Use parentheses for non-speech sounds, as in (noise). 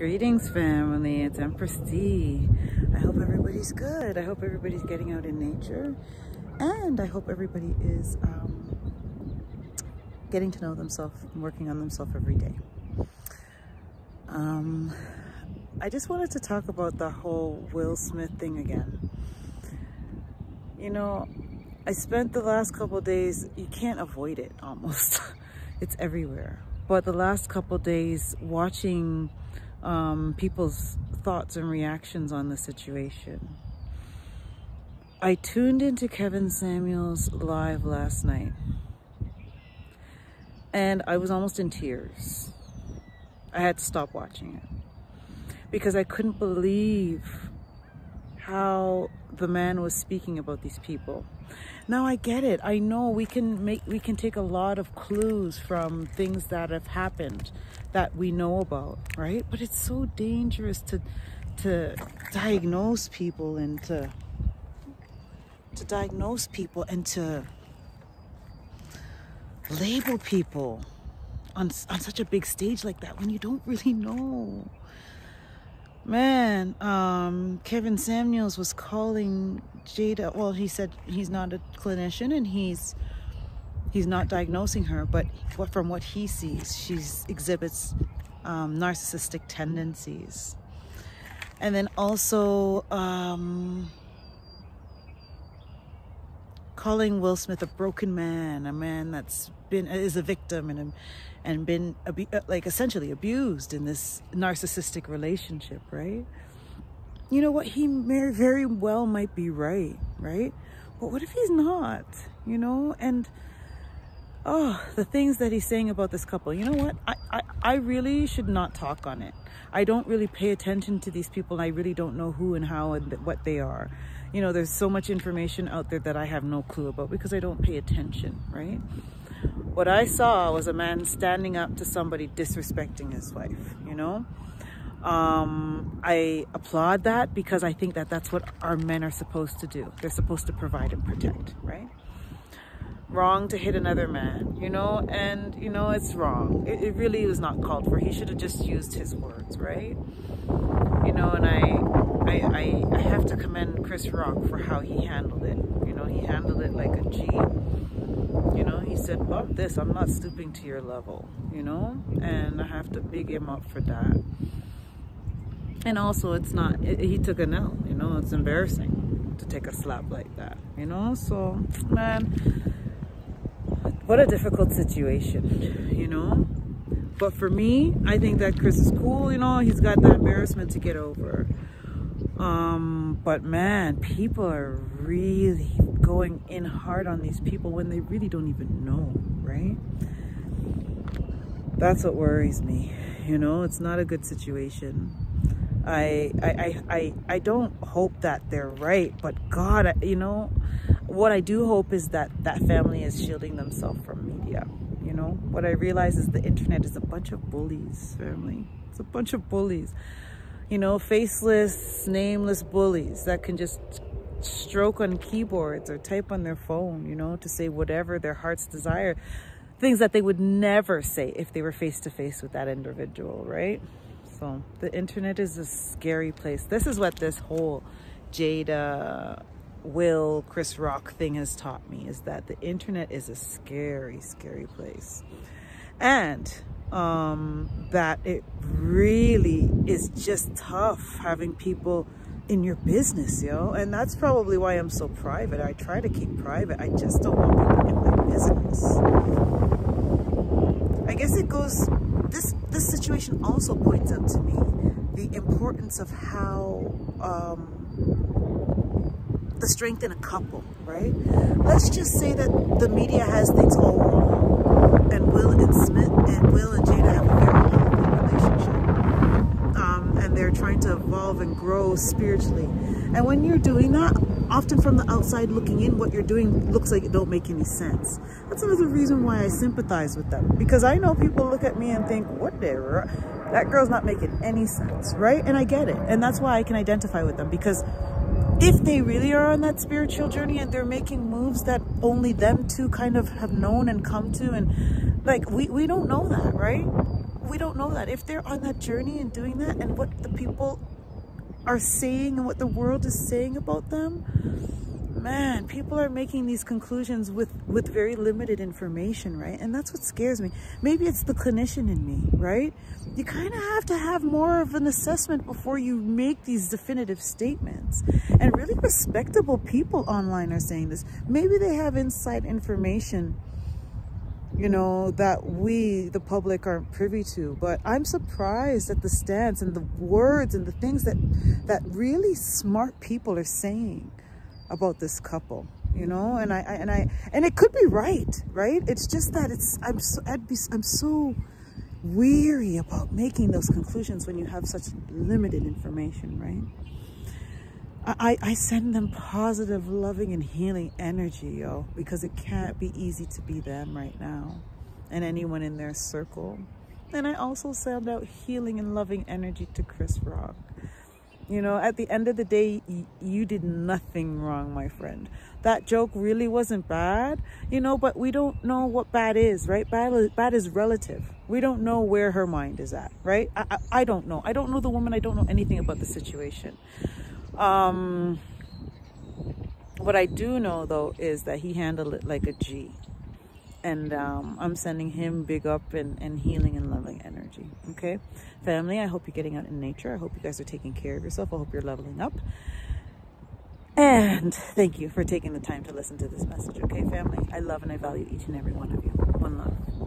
Greetings, family. It's Empress D. I hope everybody's good. I hope everybody's getting out in nature. And I hope everybody is um, getting to know themselves and working on themselves every day. Um, I just wanted to talk about the whole Will Smith thing again. You know, I spent the last couple days, you can't avoid it (laughs) almost. it's everywhere. But the last couple days watching um, people's thoughts and reactions on the situation. I tuned into Kevin Samuels live last night and I was almost in tears. I had to stop watching it because I couldn't believe how the man was speaking about these people. Now I get it. I know we can make we can take a lot of clues from things that have happened that we know about, right? But it's so dangerous to to diagnose people and to to diagnose people and to label people on on such a big stage like that when you don't really know. Man, um, Kevin Samuels was calling Jada. Well, he said he's not a clinician and he's he's not diagnosing her, but what, from what he sees, she exhibits um, narcissistic tendencies. And then also um, calling Will Smith a broken man, a man that's been is a victim and and been like essentially abused in this narcissistic relationship, right? You know what? He may, very well might be right, right? But what if he's not? You know, and oh, the things that he's saying about this couple. You know what? I, I, I really should not talk on it. I don't really pay attention to these people I really don't know who and how and what they are. You know, there's so much information out there that I have no clue about because I don't pay attention, right? What I saw was a man standing up to somebody disrespecting his wife, you know? Um, I applaud that because I think that that's what our men are supposed to do. They're supposed to provide and protect, right? Wrong to hit another man, you know, and you know, it's wrong. It, it really was not called for. He should have just used his words, right? You know, and I, I, I, I have to commend Chris Rock for how he handled it. You know, he handled it like a G. You know, he said, bump this, I'm not stooping to your level, you know, and I have to big him up for that. And also, it's not, it, he took a L, you know, it's embarrassing to take a slap like that, you know, so, man, what a difficult situation, you know? But for me, I think that Chris is cool, you know, he's got that embarrassment to get over. Um, but man, people are really going in hard on these people when they really don't even know, right? That's what worries me. You know, it's not a good situation. I, I, I, I don't hope that they're right, but God, you know, what I do hope is that that family is shielding themselves from media. You know, what I realize is the internet is a bunch of bullies, family. It's a bunch of bullies. You know, faceless, nameless bullies that can just stroke on keyboards or type on their phone, you know, to say whatever their heart's desire. Things that they would never say if they were face to face with that individual, right? So the internet is a scary place. This is what this whole Jada, Will, Chris Rock thing has taught me is that the internet is a scary, scary place. And um, that it really is just tough having people in your business, yo. And that's probably why I'm so private. I try to keep private. I just don't want people in my business. I guess it goes this this situation also points out to me the importance of how um, the strength in a couple, right? Let's just say that the media has things all wrong, and Will and Smith and Will and Jada have a very healthy relationship, um, and they're trying to evolve and grow spiritually. And when you're doing that, often from the outside looking in, what you're doing looks like it don't make any sense. That's another reason why I sympathize with them. Because I know people look at me and think, what the, that girl's not making any sense, right? And I get it. And that's why I can identify with them because if they really are on that spiritual journey and they're making moves that only them two kind of have known and come to and like we, we don't know that, right? we don't know that. If they're on that journey and doing that and what the people are saying and what the world is saying about them, man, people are making these conclusions with, with very limited information, right? And that's what scares me. Maybe it's the clinician in me, right? You kind of have to have more of an assessment before you make these definitive statements. And really respectable people online are saying this. Maybe they have inside information you know, that we, the public, aren't privy to. But I'm surprised at the stance and the words and the things that, that really smart people are saying about this couple, you know, and I, I and I, and it could be right, right? It's just that it's, I'm so, I'd be, I'm so weary about making those conclusions when you have such limited information, right? I, I send them positive, loving, and healing energy, yo, because it can't be easy to be them right now and anyone in their circle. And I also send out healing and loving energy to Chris Rock. You know, at the end of the day, you did nothing wrong, my friend. That joke really wasn't bad, you know, but we don't know what bad is, right? Bad, bad is relative. We don't know where her mind is at, right? I, I, I don't know. I don't know the woman. I don't know anything about the situation. Um, what I do know though is that he handled it like a G. And um, I'm sending him big up and, and healing and loving energy. Okay, family, I hope you're getting out in nature. I hope you guys are taking care of yourself. I hope you're leveling up. And thank you for taking the time to listen to this message. Okay, family, I love and I value each and every one of you. One love.